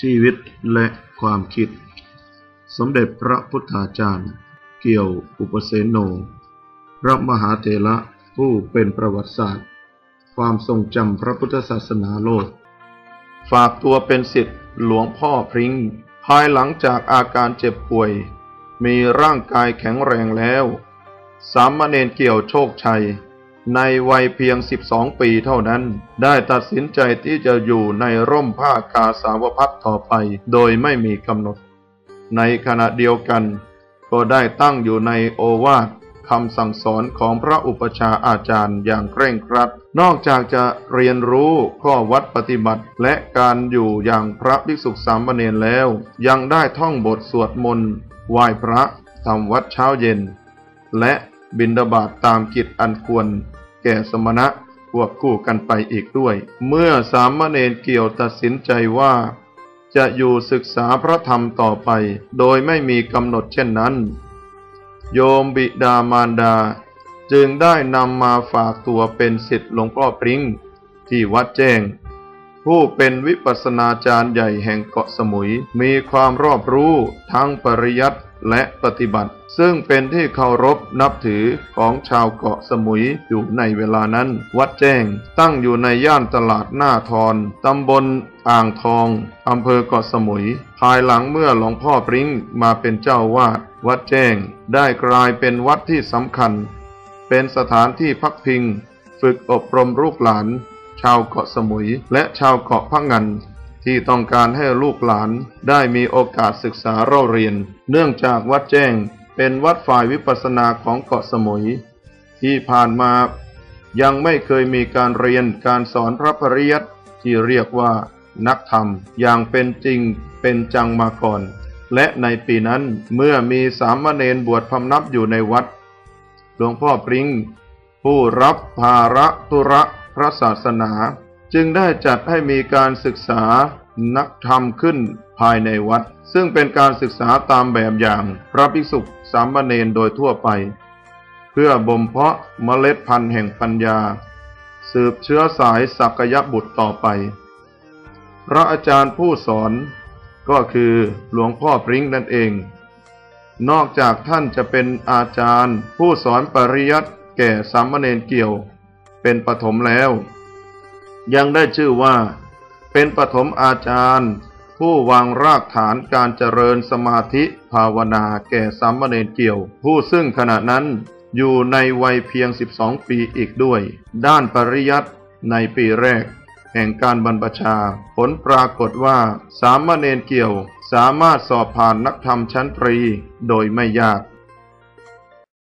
ชีวิตและความคิด สมเด็จพระพุทธาจารย์ เกี่ยวอุปเสนโน พระมหาเถระผู้เป็นประวัติศาสตร์ ความทรงจำพระพุทธศาสนาโลก ฝากตัวเป็นสิทธิ์หลวงพ่อพริ้งภายหลังจากอาการเจ็บป่วย มีร่างกายแข็งแรงแล้ว สามเณรเกี่ยวโชคชัย ในวัยเพียง 12 ปีเท่านั้น ได้ตัดสินใจที่จะอยู่ในร่มผ้ากาสาวพัดต่อไป โดยไม่มีกำหนด ในขณะเดียวกัน ก็ได้ตั้งอยู่ในโอวาทคำสั่งสอนของพระอุปชาอาจารย์อย่างเคร่งครัด นอกจากจะเรียนรู้ข้อวัดปฏิบัติ และการอยู่อย่างพระภิกษุสามเณรแล้ว ยังได้ท่องบทสวดมนต์ไหว้พระทำวัดเช้าเย็น และ บิณฑบาตตามกิจอันควร แก่สมณะควบคู่กันไปอีกด้วย เมื่อสามเณรเกี่ยวตัดสินใจว่า จะอยู่ศึกษาพระธรรมต่อไป โดยไม่มีกำหนดเช่นนั้น โยมบิดามารดา จึงได้นำมาฝากตัวเป็นสิทธิ์หลวงพ่อพริ้งที่วัดแจ้ง ผู้เป็นวิปัสสนาจารย์ใหญ่แห่งเกาะสมุย มีความรอบรู้ทั้งปริยัติ และปฏิบัติ ซึ่งเป็นที่เคารพนับถือของชาวเกาะสมุยอยู่ในเวลานั้น วัดแจ้ง ตั้งอยู่ในย่านตลาดหน้าทอนตำบลอ่างทองอำเภอเกาะสมุย ภายหลังเมื่อหลวงพ่อพริ้งมาเป็นเจ้าวาด วัดแจ้ง ได้กลายเป็นวัดที่สำคัญ เป็นสถานที่พักพิง ฝึกอบรมลูกหลาน ชาวเกาะสมุยและชาวเกาะพังงัน ที่ต้องการให้ลูกหลานได้มีโอกาสศึกษาเล่าเรียน เนื่องจากวัดแจ้งเป็นวัดฝ่ายวิปัสสนาของเกาะสมุย ที่ผ่านมายังไม่เคยมีการเรียนการสอนพระปริยัติที่เรียกว่านักธรรมอย่างเป็นจริงเป็นจังมาก่อน และในปีนั้นเมื่อมีสามเณรบวชพำนับอยู่ในวัด หลวงพ่อปริงผู้รับภาระธุระพระศาสนา จึงได้จัดให้มีการศึกษา นักธรรมขึ้นภายในวัด ซึ่งเป็นการศึกษาตามแบบอย่างพระภิกษุสามเณรโดยทั่วไป เพื่อบ่มเพาะเมล็ดพันธุ์แห่งปัญญา สืบเชื้อสายสักยบุตรต่อไป พระอาจารย์ผู้สอนก็คือหลวงพ่อปริ้งนั่นเอง นอกจากท่านจะเป็นอาจารย์ผู้สอนปริยัติแก่สามเณรเกี่ยว เป็นปฐมแล้ว ยังได้ชื่อว่า เป็นปฐมอาจารย์ ผู้วางรากฐานการเจริญสมาธิภาวนาแก่สามเณรเกี่ยว ผู้ซึ่งขณะนั้นอยู่ในวัยเพียง 12 ปีอีกด้วย ด้านปริยัติในปีแรก แห่งการบรรพชา ผลปรากฏว่าสามเณรเกี่ยวสามารถสอบผ่านนักธรรมชั้นตรีโดยไม่ยาก